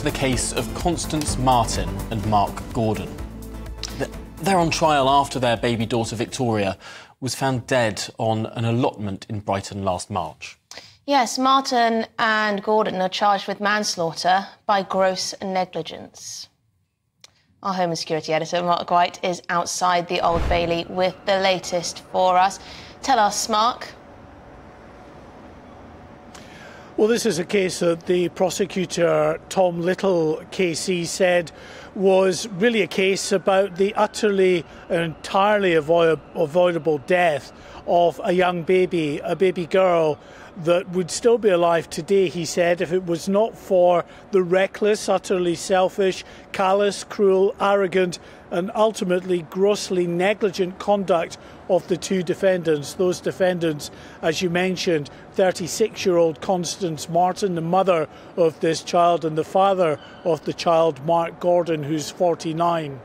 to the case of Constance Marten and Mark Gordon. They're on trial after their baby daughter Victoria was found dead on an allotment in Brighton last March. Yes, Marten and Gordon are charged with manslaughter by gross negligence. Our Home and Security editor, Mark White, is outside the Old Bailey with the latest for us. Tell us, Mark. Well, this is a case that the prosecutor, Tom Little, KC, said was really a case about the utterly entirely avoid- avoidable death of a young baby, a baby girl that would still be alive today, he said, if it was not for the reckless, utterly selfish, callous, cruel, arrogant, and ultimately grossly negligent conduct of the two defendants. Those defendants, as you mentioned, 36 year old Constance Marten, the mother of this child, and the father of the child, Mark Gordon, who's 49.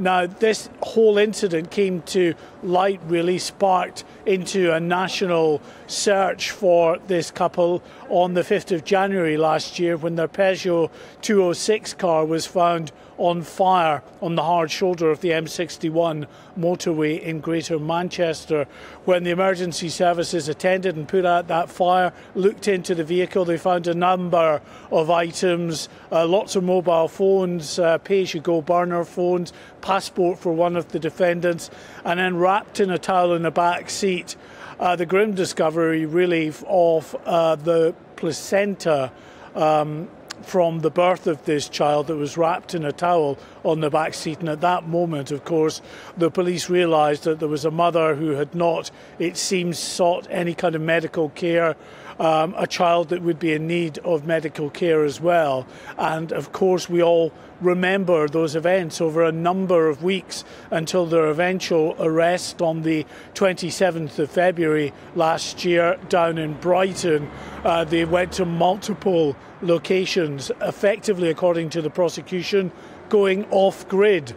Now, this whole incident came to light, really sparked into a national search for this couple on the 5th of January last year when their Peugeot 206 car was found on fire on the hard shoulder of the M61 motorway in Greater Manchester. When the emergency services attended and put out that fire, looked into the vehicle, they found a number of items, uh, lots of mobile phones, uh, pay as you go burner phones, passport for one of the defendants, and then wrapped in a towel in the back seat. Uh, the grim discovery, really, of uh, the placenta um, from the birth of this child that was wrapped in a towel on the back seat. And at that moment, of course, the police realised that there was a mother who had not, it seems, sought any kind of medical care. Um, a child that would be in need of medical care as well. And of course, we all remember those events over a number of weeks until their eventual arrest on the 27th of February last year down in Brighton. Uh, they went to multiple locations, effectively, according to the prosecution, going off grid.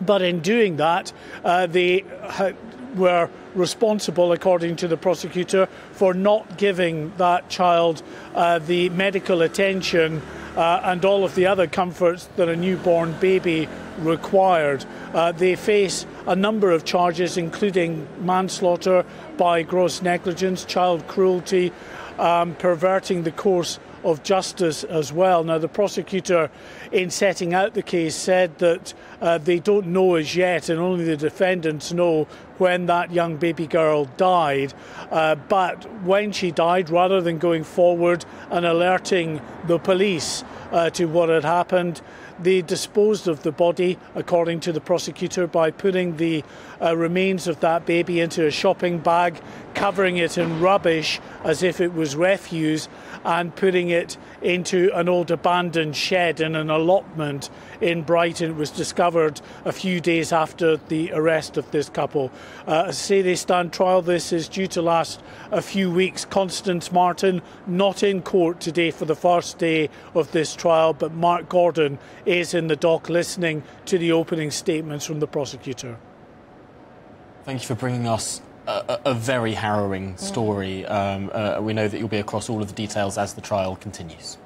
But in doing that, uh, they ha- were responsible, according to the prosecutor, for not giving that child uh, the medical attention uh, and all of the other comforts that a newborn baby required. Uh, they face a number of charges, including manslaughter by gross negligence, child cruelty, um, perverting the course of justice as well. Now, the prosecutor, in setting out the case, said that uh, they don't know as yet, and only the defendants know when that young baby girl died. Uh, but when she died, rather than going forward and alerting the police uh, to what had happened, they disposed of the body, according to the prosecutor, by putting the uh, remains of that baby into a shopping bag, covering it in rubbish as if it was refuse, and putting it into an old abandoned shed in an allotment in Brighton. It was discovered a few days after the arrest of this couple. Uh, stand trial. This is due to last a few weeks. Constance Marten not in court today for the first day of this trial, but Mark Gordon is in the dock listening to the opening statements from the prosecutor. Thank you for bringing us a, a very harrowing story. Um, uh, we know that you'll be across all of the details as the trial continues.